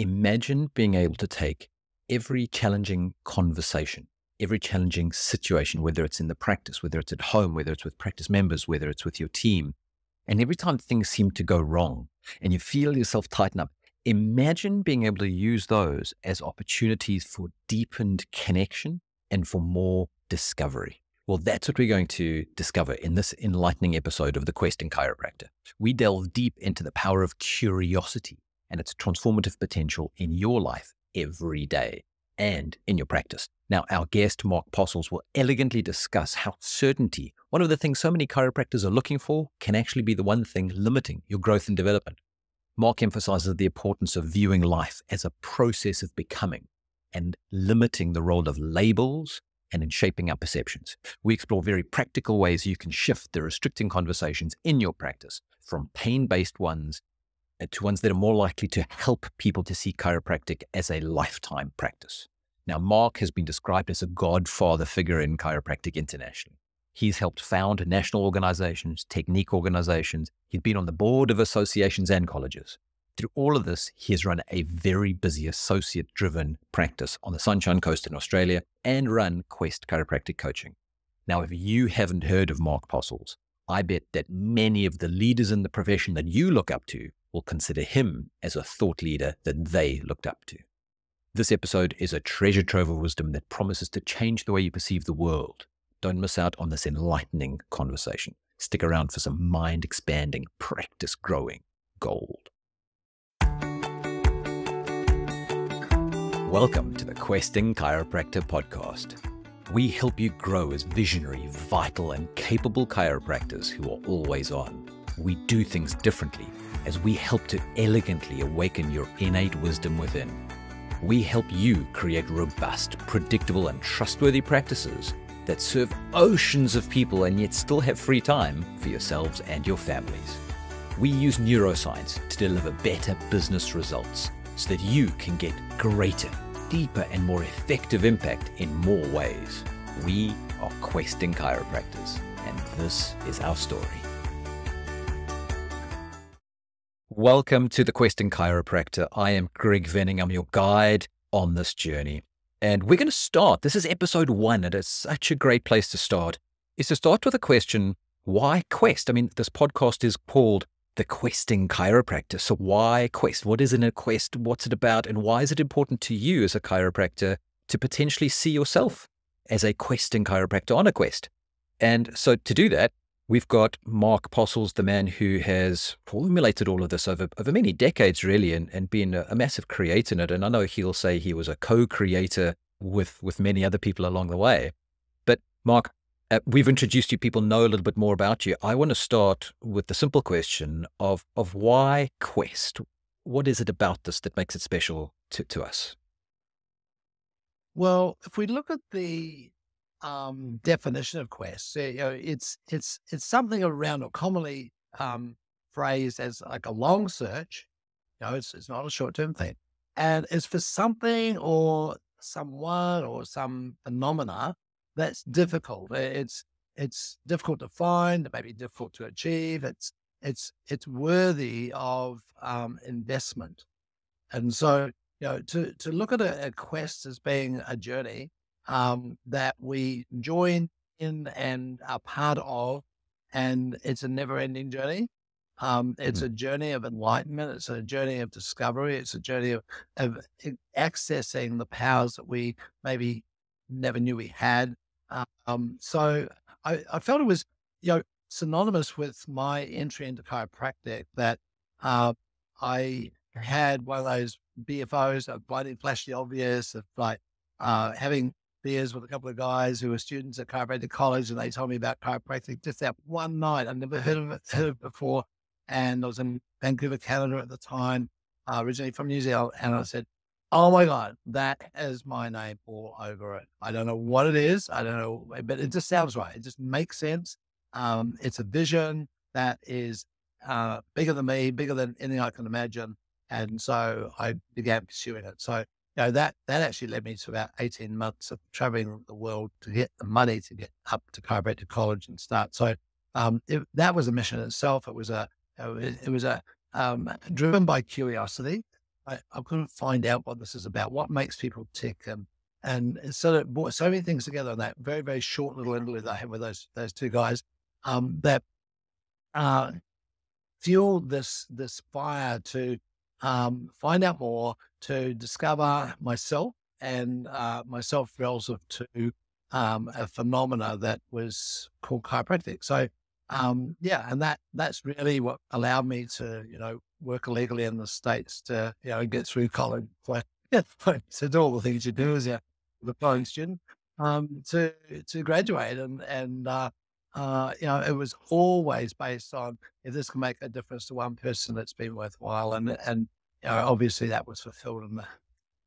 Imagine being able to take every challenging conversation, every challenging situation, whether it's in the practice, whether it's at home, whether it's with practice members, whether it's with your team, and every time things seem to go wrong and you feel yourself tighten up, imagine being able to use those as opportunities for deepened connection and for more discovery. Well, that's what we're going to discover in this enlightening episode of The Questing Chiropractor. We delve deep into the power of curiosity and its transformative potential in your life every day and in your practice. Now, our guest, Mark Postles, will elegantly discuss how certainty, one of the things so many chiropractors are looking for, can actually be the one thing limiting your growth and development. Mark emphasizes the importance of viewing life as a process of becoming and limiting the role of labels and in shaping our perceptions. We explore very practical ways you can shift the restricting conversations in your practice from pain based ones Uh, to ones that are more likely to help people to see chiropractic as a lifetime practice. Now, Mark has been described as a godfather figure in chiropractic internationally. He's helped found national organizations, technique organizations. He's been on the board of associations and colleges. Through all of this, he has run a very busy associate driven practice on the Sunshine Coast in Australia and run Quest Chiropractic Coaching. Now, if you haven't heard of Mark Postles, I bet that many of the leaders in the profession that you look up to will consider him as a thought leader that they looked up to. This episode is a treasure trove of wisdom that promises to change the way you perceive the world. Don't miss out on this enlightening conversation. Stick around for some mind expanding, practice growing gold. Welcome to the Questing Chiropractor podcast. We help you grow as visionary, vital, and capable chiropractors who are always on. We do things differently as we help to elegantly awaken your innate wisdom within. We help you create robust, predictable, and trustworthy practices that serve oceans of people and yet still have free time for yourselves and your families. We use neuroscience to deliver better business results so that you can get greater, deeper, and more effective impact in more ways. We are questing chiropractors, and this is our story. Welcome to the Questing Chiropractor. I am Greg Venning. I'm your guide on this journey. And we're going to start. This is episode one, and it's such a great place to start. Is to start with a question why Quest? I mean, this podcast is called the questing chiropractor. So, why quest? What is in a quest? What's it about? And why is it important to you as a chiropractor to potentially see yourself as a questing chiropractor on a quest? And so, to do that, we've got Mark Postles, the man who has formulated all of this over, over many decades, really, and, and been a, a massive creator in it. And I know he'll say he was a co creator with, with many other people along the way. But, Mark, uh, we've introduced you, people know a little bit more about you. I want to start with the simple question of, of why Quest? What is it about this that makes it special to, to us? Well, if we look at the um, definition of Quest, you know, it's it's it's something around or commonly um, phrased as like a long search. You know, it's it's not a short term thing, and it's for something or someone or some phenomena that's difficult. It's it's difficult to find. It may be difficult to achieve. It's it's it's worthy of um, investment. And so, you know, to to look at a, a quest as being a journey um, that we join in and are part of, and it's a never-ending journey. Um, it's mm. a journey of enlightenment. It's a journey of discovery. It's a journey of, of accessing the powers that we maybe never knew we had. Um, so I, I, felt it was, you know, synonymous with my entry into chiropractic that uh, I had one of those BFOs of bloody flash the obvious of like uh, having beers with a couple of guys who were students at chiropractic college and they told me about chiropractic just that one night. I'd never heard of it, heard of it before. And I was in Vancouver, Canada at the time, uh, originally from New Zealand. And I said, Oh my God, that is my name all over it. I don't know what it is. I don't know, but it just sounds right. It just makes sense. Um, it's a vision that is uh, bigger than me, bigger than anything I can imagine. And so I began pursuing it. So, you know, that, that actually led me to about 18 months of traveling the world to get the money to get up to chiropractic college and start. So um, it, that was a mission in itself. It was a, it was a, um, driven by curiosity I, got to find out what this is about, what makes people tick, and and so it brought so many things together in that very very short little interlude that I had with those those two guys um, that uh, fueled this this fire to um, find out more, to discover myself and uh, myself relative to um, a phenomena that was called chiropractic. So um, yeah, and that that's really what allowed me to you know work illegally in the states to you know get through college. Yeah, so do all the things you do as a college student um, to to graduate and and uh, uh, you know it was always based on if this can make a difference to one person, it's been worthwhile. And and know obviously that was fulfilled in the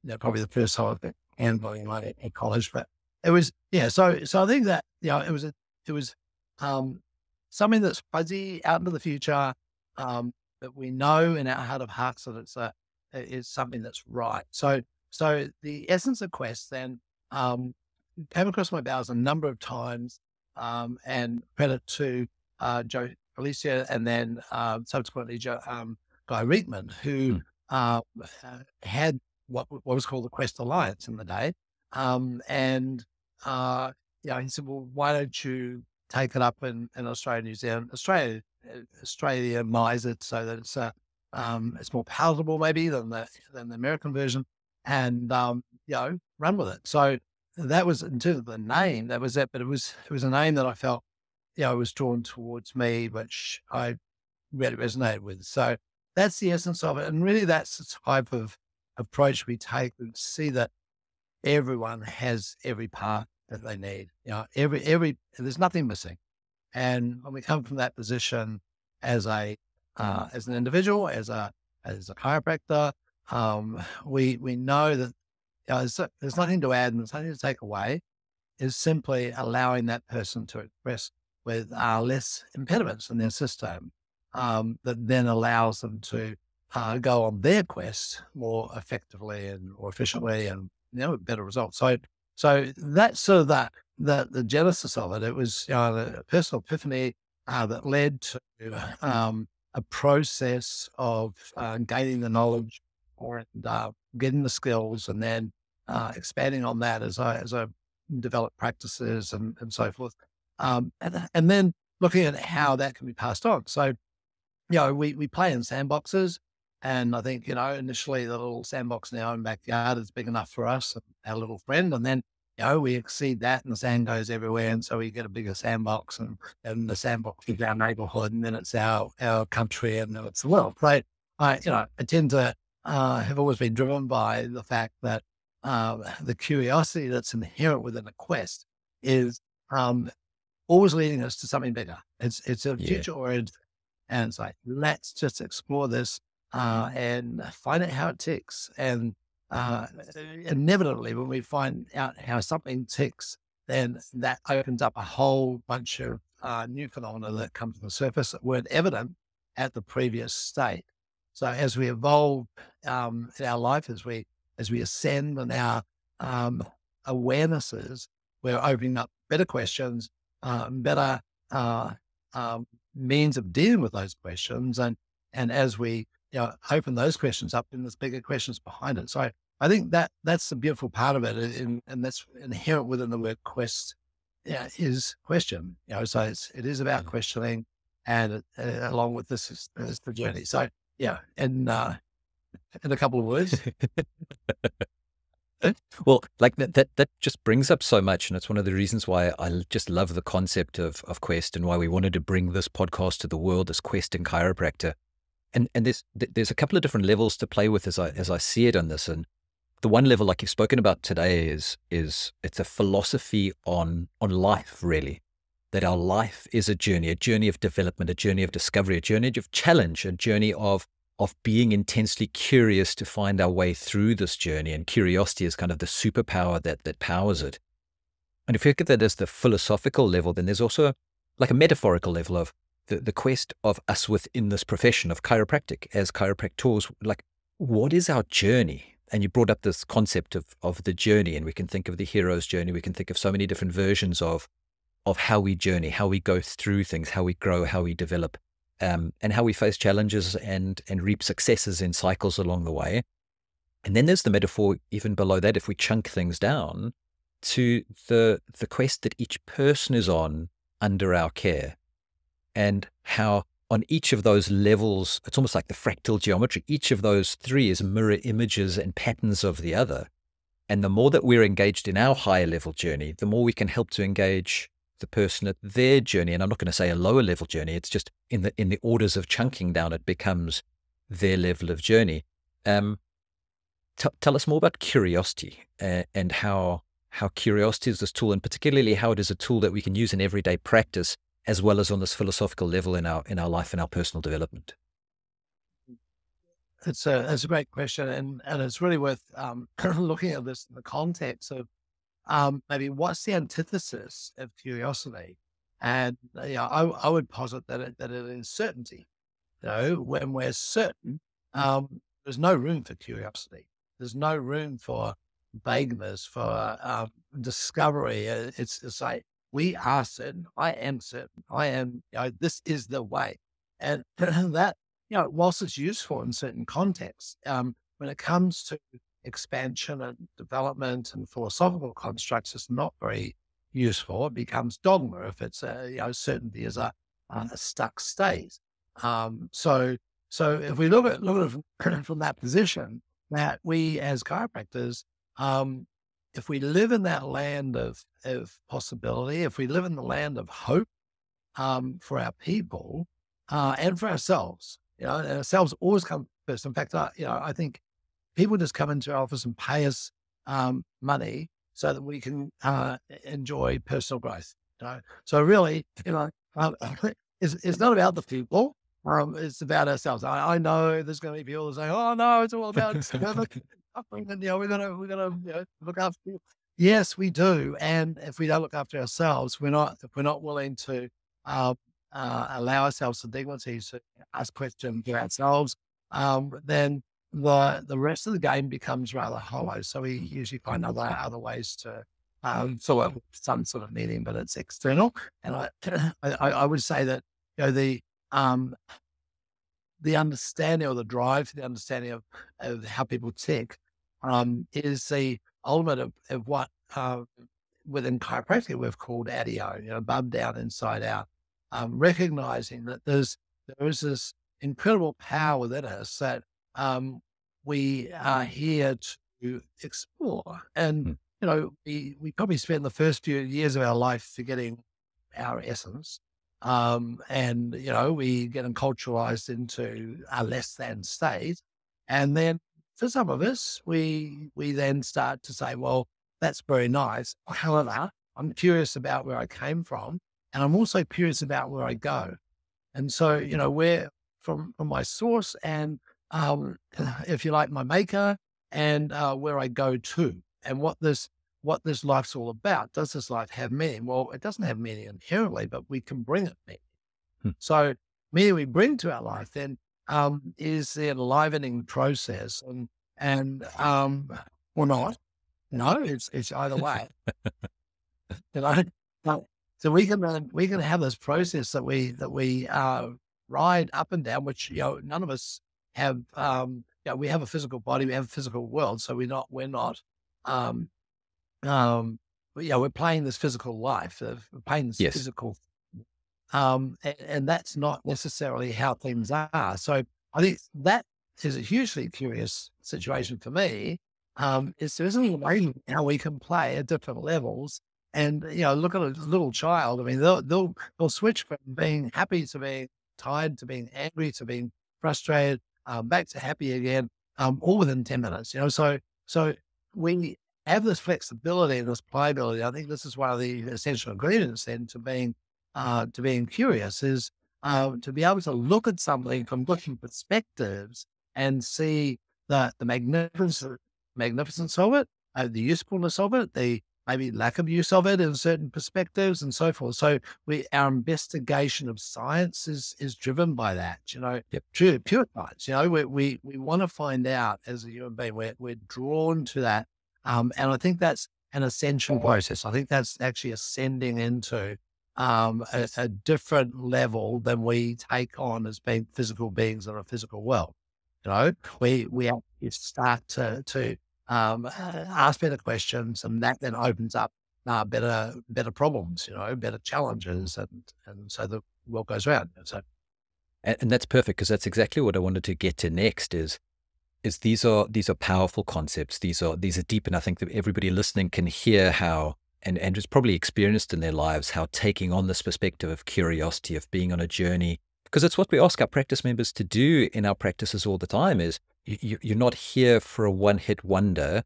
you know, probably the first time I've handling my in college, but it was yeah. So so I think that you know it was a it was um something that's fuzzy out into the future, um, that we know in our heart of hearts that it's a is something that's right. So so the essence of Quest then um, came across my bows a number of times, um, and credit to uh, Joe Flesia and then um, subsequently Joe, um, Guy Riekeman, who uh, had what, what was called the Quest Alliance in the day. Um, and uh, yeah, he said, well, why don't you take it up in, in Australia, New Zealand, Australia, uh, Australia Australianize it so that it's uh, um, it's more palatable maybe than the than the American version, and um, you know run with it. So that was in terms of the name, that was it. But it was it was a name that I felt you know was drawn towards me, which I really resonated with. So that's the essence of it, and really that's the type of approach we take and see that everyone has every part that they need. You know, every every there's nothing missing. And when we come from that position as a uh, as an individual, as a as a chiropractor, um, we we know that you know, there's, there's nothing to add and there's nothing to take away. Is simply allowing that person to express with uh, less impediments in their system um, that then allows them to uh, go on their quest more effectively and more efficiently and you know better results. So so that's sort of that the the genesis of it. It was you know, a personal epiphany uh, that led to um, a process of uh, gaining the knowledge or uh, getting the skills, and then uh, expanding on that as I as I develop practices and, and so forth. Um, and, and then looking at how that can be passed on. So, you know, we, we play in sandboxes. And I think, you know, initially the little sandbox in our own backyard is big enough for us, and our little friend. And then, you know, we exceed that and the sand goes everywhere. And so we get a bigger sandbox and, and the sandbox is our neighborhood and then it's our, our country and it's the world. Right. I, you know, I tend to uh, have always been driven by the fact that uh, the curiosity that's inherent within a quest is um, always leading us to something bigger. It's, it's a future oriented. And it's like, let's just explore this uh, and find out how it ticks. And uh, inevitably, when we find out how something ticks, then that opens up a whole bunch of uh, new phenomena that come to the surface that weren't evident at the previous state. So as we evolve um, in our life, as we as we ascend in our um, awarenesses, we're opening up better questions, uh, better uh, um, means of dealing with those questions, and and as we you know, open those questions up and there's bigger questions behind it. So I think that that's the beautiful part of it. And, and that's inherent within the word quest yeah, is question, you know, so it's, it is about questioning and uh, along with this is, is, the journey. So yeah. And, uh, in a couple of words. well, like that, that, that just brings up so much. And it's one of the reasons why I just love the concept of, of Quest and why we wanted to bring this podcast to the world as Questing Chiropractor and and there's there's a couple of different levels to play with as I as I see it on this. And the one level, like you've spoken about today, is is it's a philosophy on on life, really. That our life is a journey, a journey of development, a journey of discovery, a journey of challenge, a journey of of being intensely curious to find our way through this journey. And curiosity is kind of the superpower that that powers it. And if you look at that as the philosophical level, then there's also like a metaphorical level of the, the quest of us within this profession of chiropractic as chiropractors, like what is our journey? And you brought up this concept of of the journey, and we can think of the hero's journey. We can think of so many different versions of of how we journey, how we go through things, how we grow, how we develop, um, and how we face challenges and and reap successes in cycles along the way. And then there's the metaphor even below that, if we chunk things down to the the quest that each person is on under our care and how on each of those levels, it's almost like the fractal geometry. Each of those three is mirror images and patterns of the other. And the more that we're engaged in our higher level journey, the more we can help to engage the person at their journey. And I'm not going to say a lower level journey. It's just in the in the orders of chunking down, it becomes their level of journey. Um, t- tell us more about curiosity uh, and how how curiosity is this tool, and particularly how it is a tool that we can use in everyday practice as well as on this philosophical level in our in our life and our personal development. It's a it's a great question, and and it's really worth um, looking at this in the context of um, maybe what's the antithesis of curiosity, and uh, yeah, I, I would posit that it, that it is certainty. You know, when we're certain, um, there's no room for curiosity. There's no room for vagueness, for uh, discovery. Uh, it's it's like we are certain. I am certain. I am. You know, this is the way, and that you know, whilst it's useful in certain contexts, um, when it comes to expansion and development and philosophical constructs, is not very useful. It becomes dogma if it's a you know certainty is a, a stuck state. Um, so so if we look at look at it from, that position, that we as chiropractors, um, if we live in that land of of possibility, if we live in the land of hope um, for our people uh, and for ourselves, you know, ourselves always come first. In fact, I, you know, I think people just come into our office and pay us um, money so that we can uh, enjoy personal growth. You know? So really, you know, uh, it's, it's not about the people. Um, it's about ourselves. I, I know there's going to be people that say, "Oh no, it's all about and you know, we're gonna we're gonna you know, look after you." Yes, we do. And if we don't look after ourselves, we're not if we're not willing to uh, uh, allow ourselves the dignity to ask questions to ourselves, um, then the the rest of the game becomes rather hollow. So we usually find other other ways to um, sort of some sort of meaning, but it's external. And I I, I would say that you know the um, the understanding or the drive to the understanding of, of how people tick um, is the ultimate of, of what uh, within chiropractic we've called ADIO, you know, above down, inside out, um, recognizing that there's there is this incredible power within us that um, we are here to explore. And, mm. you know, we, we probably spend the first few years of our life forgetting our essence. Um, and, you know, we get enculturalized into a less than state. And then for some of us, we, we then start to say, well, that's very nice. However, I'm curious about where I came from. And I'm also curious about where I go. And so, you know, where from, from my source and, um, if you like, my maker and uh, where I go to and what this what this life's all about. Does this life have meaning? Well, it doesn't have meaning inherently, but we can bring it meaning. Hmm. So meaning we bring to our life then um, is the enlivening process and and um, or not. No, it's it's either way. you know, so we can uh, we can have this process that we that we uh, ride up and down, which you know none of us have. Um, know, we have a physical body, we have a physical world, so we're not we're not um, um, you know, we're playing this physical life, uh, we're playing this yes. physical, um, and, and, that's not necessarily how things are. So I think that is a hugely curious situation for me. Um, is there isn't a way how we can play at different levels, and you know, look at a little child. I mean, they'll they'll they'll switch from being happy to being tired to being angry to being frustrated, um, back to happy again, um, all within ten minutes. You know, so so we have this flexibility and this pliability. I think this is one of the essential ingredients then to being uh, to being curious is uh, to be able to look at something from different perspectives and see the the magnificence magnificence of it, uh, the usefulness of it, the maybe lack of use of it in certain perspectives and so forth. So we our investigation of science is is driven by that, you know, yep. pure, pure science. You know, we we, we want to find out as a human being, we're we're drawn to that um, and I think that's an essential process. I think that's actually ascending into um, a, a, different level than we take on as being physical beings in a physical world. You know, we we start to to um, ask better questions, and that then opens up uh, better better problems. You know, better challenges, and and so the world goes round. So, and, and that's perfect because that's exactly what I wanted to get to next. Is is these are these are powerful concepts. These are these are deep, and I think that everybody listening can hear how and and has probably experienced in their lives how taking on this perspective of curiosity, of being on a journey, because it's what we ask our practice members to do in our practices all the time. Is you're not here for a one-hit wonder.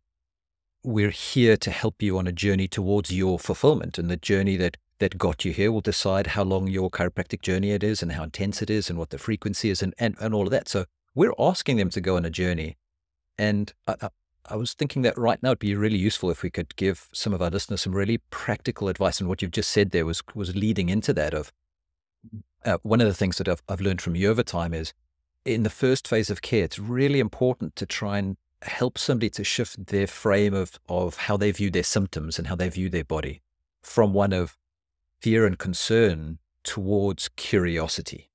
We're here to help you on a journey towards your fulfillment, and the journey that that got you here will decide how long your chiropractic journey it is, and how intense it is, and what the frequency is, and and, and all of that. So we're asking them to go on a journey. And I, I, I, was thinking that right now it'd be really useful if we could give some of our listeners some really practical advice. And what you've just said there was was leading into that. Of uh, one of the things that I've, I've learned from you over time is in the first phase of care, it's really important to try and help somebody to shift their frame of of how they view their symptoms and how they view their body from one of fear and concern towards curiosity.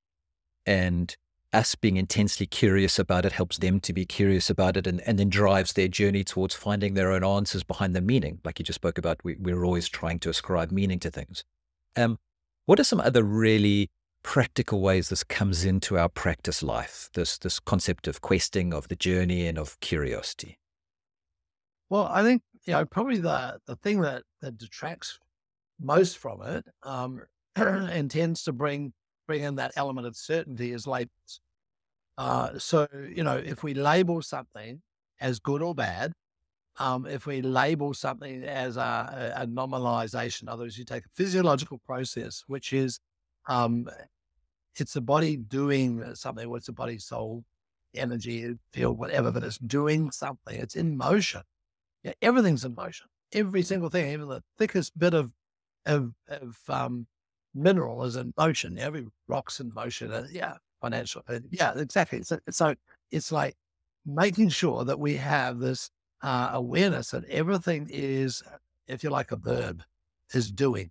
And us being intensely curious about it helps them to be curious about it and, and then drives their journey towards finding their own answers behind the meaning. Like you just spoke about, we, we're always trying to ascribe meaning to things. Um, what are some other really practical ways this comes into our practice life, this, this concept of questing, of the journey, and of curiosity? Well, I think, you know, probably the, the thing that, that detracts most from it um, and tends to bring bring in that element of certainty is labels. Uh, so, you know, if we label something as good or bad, um, if we label something as a, a, normalization, in other words, you take a physiological process, which is um, it's the body doing something, what's the body, soul, energy, feel, whatever, but it's doing something, it's in motion. Yeah, everything's in motion. Every single thing, even the thickest bit of of, of um, mineral is in motion. Every rock's in motion. And yeah, financial. Uh, yeah, exactly. So, so it's like making sure that we have this uh, awareness that everything is, if you like, a verb, is doing.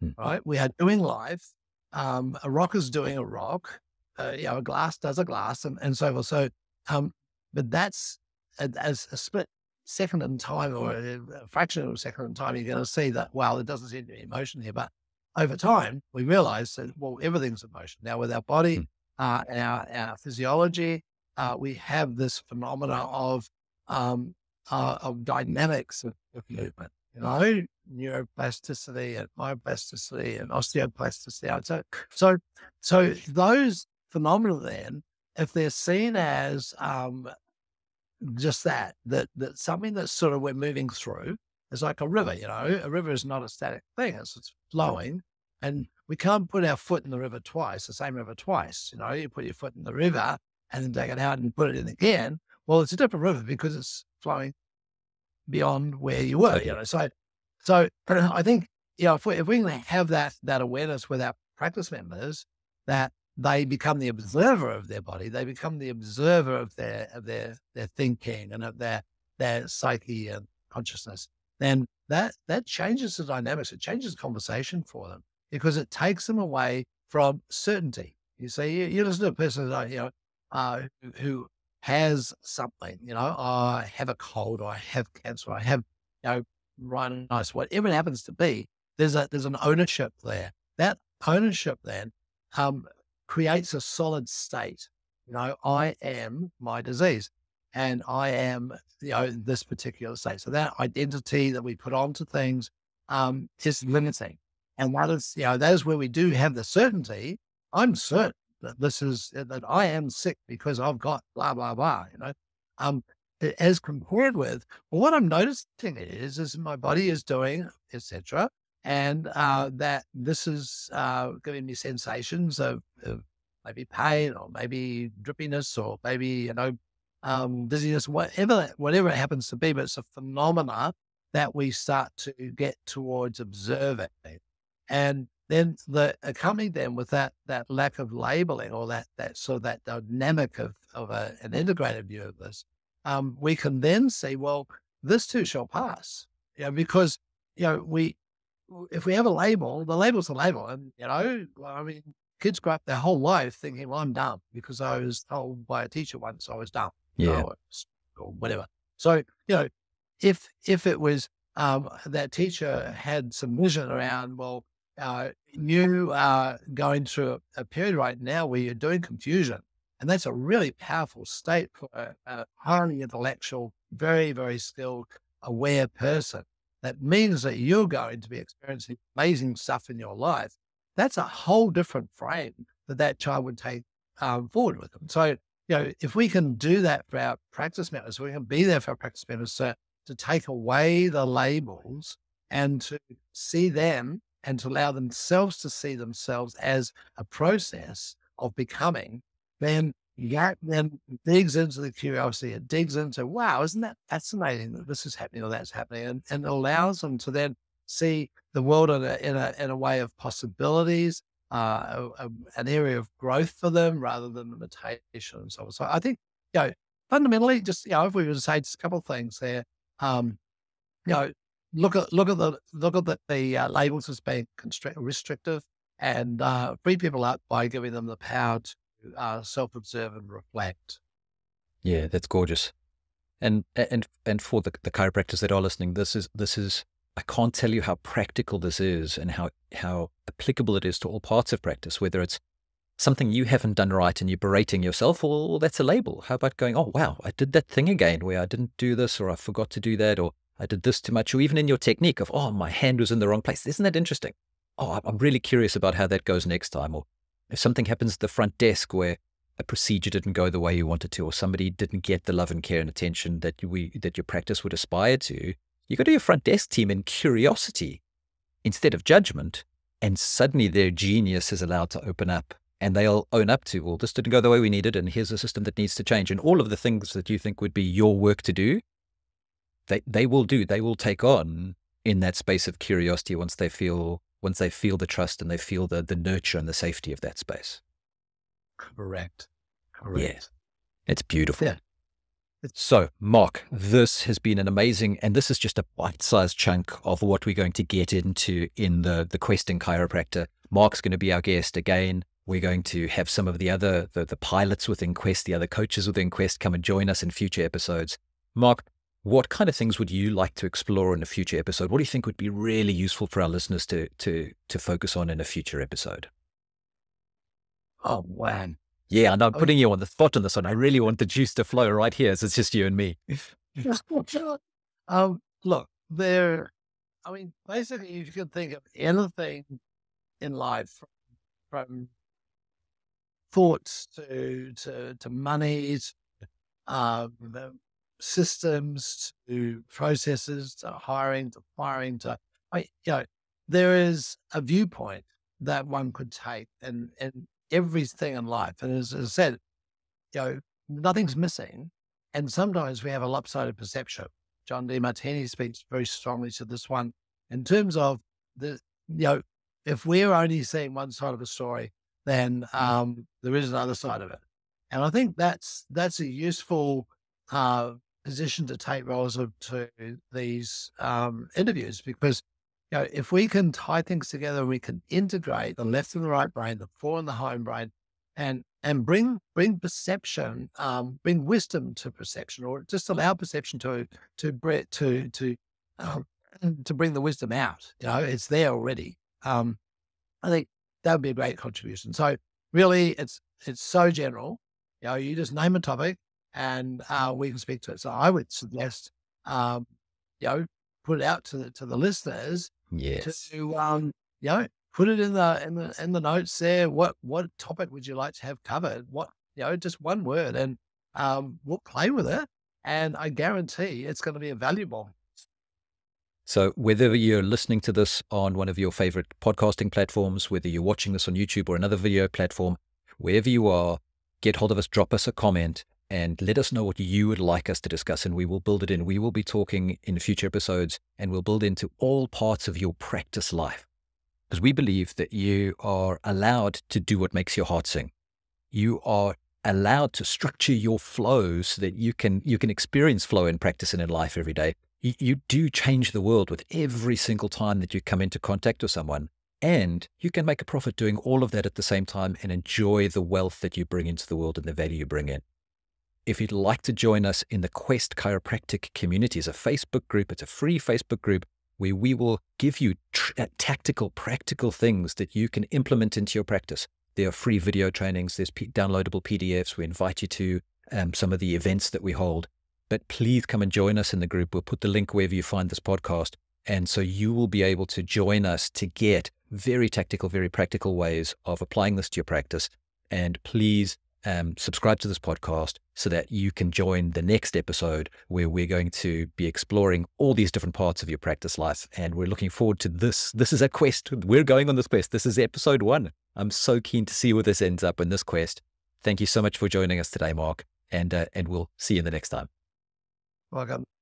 Hmm. Right? We are doing life. Um, a rock is doing a rock. Uh, you know, a glass does a glass, and, and so forth. So, um, but that's as a split second in time or a fraction of a second in time, you're going to see that, wow, there doesn't seem to be emotion here. But over time, we realize that, well, everything's emotion. Now, with our body, mm. uh, our, our physiology, uh, we have this phenomena of, um, uh, of dynamics of, of, movement, you know, neuroplasticity and myoplasticity and osteoplasticity. So, so, so those phenomena then, if they're seen as um, just that, that, that something that's sort of we're moving through, it's like a river, you know, a river is not a static thing. It's, it's flowing and we can't put our foot in the river twice, the same river twice. You know, you put your foot in the river and then take it out and put it in again. Well, it's a different river because it's flowing beyond where you were, you know. So, so I think, you know, if we, if we can have that, that awareness with our practice members that they become the observer of their body, they become the observer of their, of their, their thinking and of their, their psyche and consciousness then that that changes the dynamics. It changes the conversation for them because it takes them away from certainty. You see, you, you listen to a person that you know uh, who has something, you know, oh, I have a cold, or I have cancer, or I have you know rhinitis, whatever it happens to be. There's a there's an ownership there. That ownership then um, creates a solid state. You know, I am my disease and I am, you know, this particular state. So that identity that we put onto things um, is limiting. And that is, you know, that is where we do have the certainty. I'm certain that this is, that I am sick because I've got blah, blah, blah, you know. Um, as compared with well, what I'm noticing is, is my body is doing, etc. And uh, that this is uh, giving me sensations of, of maybe pain or maybe drippiness or maybe, you know, um, dizziness, whatever, whatever it happens to be, but it's a phenomena that we start to get towards observing. And then the accompanied them with that that lack of labeling or that that sort of that dynamic of of a, an integrated view of this, um, we can then see, well, this too shall pass. You know, because you know we if we have a label, the label's a label, and you know, I mean, kids grow up their whole life thinking, well, I'm dumb because I was told by a teacher once I was dumb. Yeah. Or, or whatever. So, you know, if, if it was, um, that teacher had some vision around, well, uh, you are going through a, a, period right now where you're doing confusion. And that's a really powerful state for a, a highly intellectual, very, very skilled, aware person. That means that you're going to be experiencing amazing stuff in your life. That's a whole different frame that that child would take um, forward with them. So, you know, if we can do that for our practice members, we can be there for our practice members to, to take away the labels and to see them and to allow themselves to see themselves as a process of becoming, then that then digs into the curiosity. It digs into, wow, isn't that fascinating that this is happening or that's happening? And, and allows them to then see the world in a, in a, in a way of possibilities, uh, a, a, an area of growth for them rather than limitation and so on. So I think, you know, fundamentally, just, you know, if we were to say just a couple of things there, um, you know, look at, look at the, look at the, the uh, labels as being constrict, restrictive and uh, free people up by giving them the power to uh, self-observe and reflect. Yeah, that's gorgeous. And and and for the, the chiropractors that are listening, this is this is I can't tell you how practical this is and how how applicable it is to all parts of practice, whether it's something you haven't done right and you're berating yourself, or that's a label. How about going, oh wow, I did that thing again where I didn't do this or I forgot to do that or I did this too much, or even in your technique of, oh, my hand was in the wrong place. Isn't that interesting? Oh, I'm really curious about how that goes next time. Or if something happens at the front desk where a procedure didn't go the way you wanted to, or somebody didn't get the love and care and attention that we that your practice would aspire to, you go to your front desk team in curiosity instead of judgment, and suddenly their genius is allowed to open up and they'll own up to, well, this didn't go the way we needed, and here's a system that needs to change. And all of the things that you think would be your work to do, they, they will do, they will take on in that space of curiosity once they feel once they feel the trust and they feel the the nurture and the safety of that space. Correct. Correct. Yeah. It's beautiful. Yeah. So, Mark, this has been an amazing, and this is just a bite-sized chunk of what we're going to get into in the the questing chiropractor. Mark's going to be our guest again. We're going to have some of the other the, the pilots within Quest, the other coaches within Quest, come and join us in future episodes. Mark, what kind of things would you like to explore in a future episode? What do you think would be really useful for our listeners to to to focus on in a future episode? Oh man. Yeah, and I'm oh, putting you on the spot on this one. I really want the juice to flow right here. So it's just you and me. um, look, there. I mean, basically, you can think of anything in life, from thoughts to to to monies, um, systems to processes to hiring to firing to, I, you know, there is a viewpoint that one could take and, and everything in life. And as I said, you know, nothing's missing. And sometimes we have a lopsided perception. John Demartini speaks very strongly to this one in terms of the, you know, if we're only seeing one side of a story, then mm. um, there is another side of it. And I think that's that's a useful uh, position to take relative to these um, interviews because you know, if we can tie things together, we can integrate the left and the right brain, the fore and the hind brain, and and bring bring perception, um, bring wisdom to perception, or just allow perception to to to to um, to bring the wisdom out. You know, it's there already. Um, I think that would be a great contribution. So really, it's it's so general. You know, you just name a topic, and uh, we can speak to it. So I would suggest, um, you know, put it out to the, to the listeners. Yes. To um, you know, put it in the in the in the notes there. What what topic would you like to have covered? What you know, just one word, and um, we'll play with it. And I guarantee it's going to be a valuable. So, whether you're listening to this on one of your favorite podcasting platforms, whether you're watching this on YouTube or another video platform, wherever you are, get hold of us, drop us a comment, and let us know what you would like us to discuss, and we will build it in. We will be talking in future episodes, and we'll build into all parts of your practice life. Because we believe that you are allowed to do what makes your heart sing. You are allowed to structure your flow so that you can you can experience flow in practice and in life every day. You, you do change the world with every single time that you come into contact with someone. And you can make a profit doing all of that at the same time and enjoy the wealth that you bring into the world and the value you bring in. If you'd like to join us in the Quest Chiropractic community, it's a Facebook group. It's a free Facebook group where we will give you uh, tactical, practical things that you can implement into your practice. There are free video trainings. There's downloadable PDFs. We invite you to um, some of the events that we hold. But please come and join us in the group. We'll put the link wherever you find this podcast. And so you will be able to join us to get very tactical, very practical ways of applying this to your practice. And please um, subscribe to this podcast so that you can join the next episode where we're going to be exploring all these different parts of your practice life. And we're looking forward to this. This is a quest. We're going on this quest. This is episode one. I'm so keen to see where this ends up in this quest. Thank you so much for joining us today, Mark. And, uh, and we'll see you in the next time. Welcome.